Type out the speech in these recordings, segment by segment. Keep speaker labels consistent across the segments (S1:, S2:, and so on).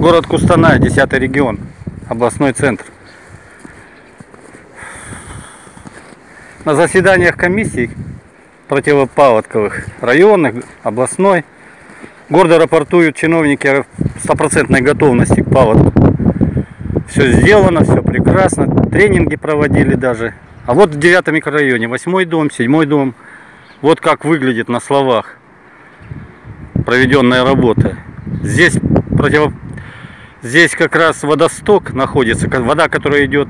S1: Город Кустанай, 10 регион, областной центр. На заседаниях комиссий противопаводковых, районных, областной, гордо рапортуют чиновники о стопроцентной готовности к паводку. Все сделано, все прекрасно, тренинги проводили даже. А вот в девятом микрорайоне, восьмой дом, седьмой дом, вот как выглядит на словах проведенная работа. Здесь против... Здесь как раз водосток находится, вода, которая идет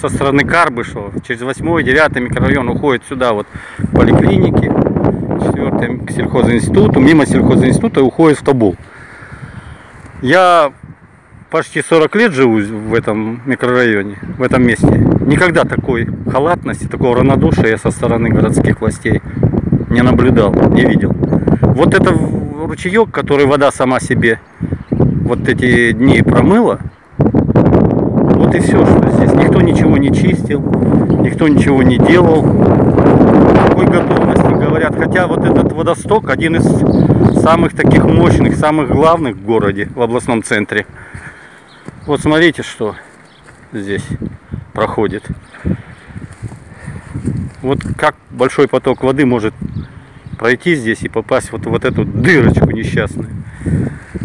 S1: со стороны Карбышева, через 8 9 микрорайон уходит сюда, вот к поликлинике, 4 к сельхозинституту, мимо сельхозинститута уходит в Табул. Я почти 40 лет живу в этом микрорайоне, в этом месте. Никогда такой халатности, такого равнодушия со стороны городских властей не наблюдал, не видел. Вот это ручеек, который вода сама себе вот эти дни промыла, вот и все, что здесь. Никто ничего не чистил, никто ничего не делал. Такой готовности говорят. Хотя вот этот водосток один из самых таких мощных, самых главных в городе, в областном центре. Вот смотрите, что здесь проходит. Вот как большой поток воды может пройти здесь и попасть вот в вот эту дырочку несчастную.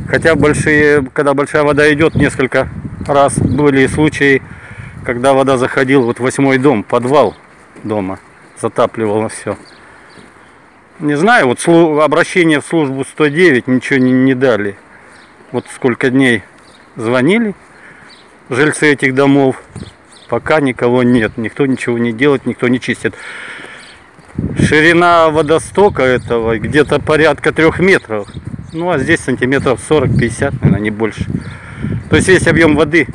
S1: Хотя большие, когда большая вода идет, несколько раз были случаи, когда вода заходила вот восьмой дом, подвал дома, затапливало все. Не знаю, вот обращение в службу 109 ничего не, не дали. Вот сколько дней звонили жильцы этих домов, пока никого нет, никто ничего не делает, никто не чистит. Ширина водостока этого где-то порядка трех метров. Ну а здесь сантиметров 40-50, наверное, не больше. То есть весь объем воды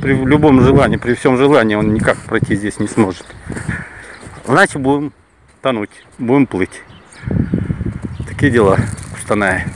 S1: при любом желании, при всем желании он никак пройти здесь не сможет. Значит будем тонуть, будем плыть. Такие дела в Кустанае.